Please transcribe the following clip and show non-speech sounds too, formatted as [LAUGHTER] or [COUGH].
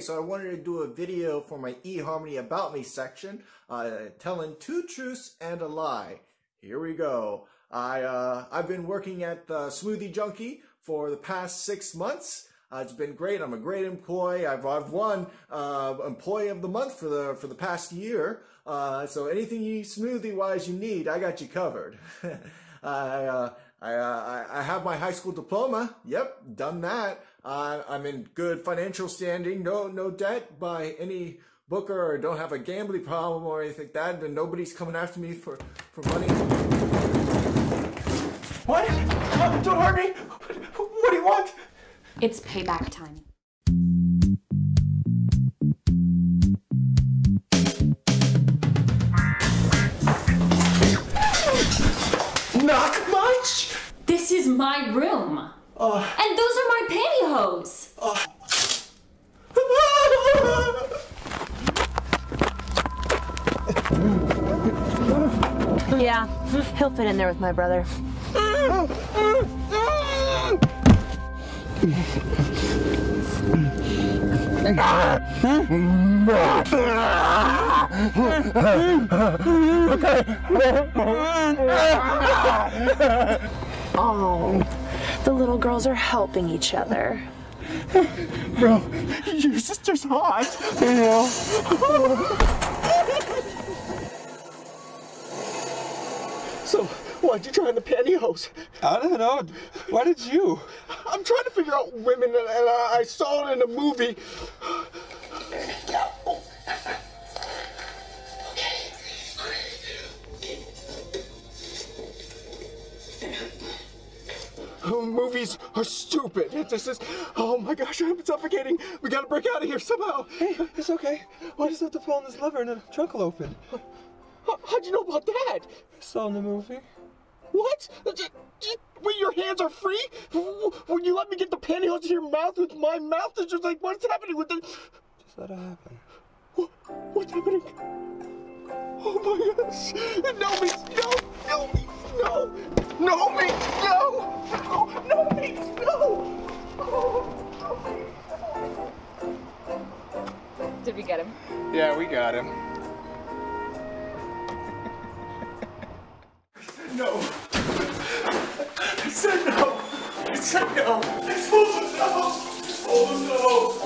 so I wanted to do a video for my eHarmony About Me section, uh, telling two truths and a lie. Here we go. I, uh, I've been working at the Smoothie Junkie for the past six months. Uh, it's been great. I'm a great employee. I've, I've won uh, Employee of the Month for the for the past year. Uh, so anything you smoothie wise you need, I got you covered. [LAUGHS] I, uh, I, uh, I have my high school diploma. Yep, done that. Uh, I'm in good financial standing. No no debt by any booker or don't have a gambling problem or anything like that. And nobody's coming after me for, for money. What? Oh, don't hurt me! What do you want? It's payback time. Not much? This is my room. Uh, And those are my pantyhose. Yeah, he'll fit in there with my brother. Oh, the little girls are helping each other. [LAUGHS] bro, your sister's hot. You [LAUGHS] know? so, why'd you try on the pantyhose? I don't know. Why did you? I'm trying to figure out women, and, and I, I saw it in a movie. Oh, movies are stupid. This is, oh my gosh, I'm suffocating. We gotta break out of here somehow. Hey, it's okay. Why does have to pull on this lever and the trunk will open? How- How'd you know about that? I saw in the movie. What? Wait, your hands are free? When you let me get the pantyhose in your mouth with my mouth is just like, what's happening with the... Just let it happen. What, what's happening? Oh my gosh! No, no, no, Yeah, we got him. [LAUGHS] no. I said no. I said no. I told him no. I told him no.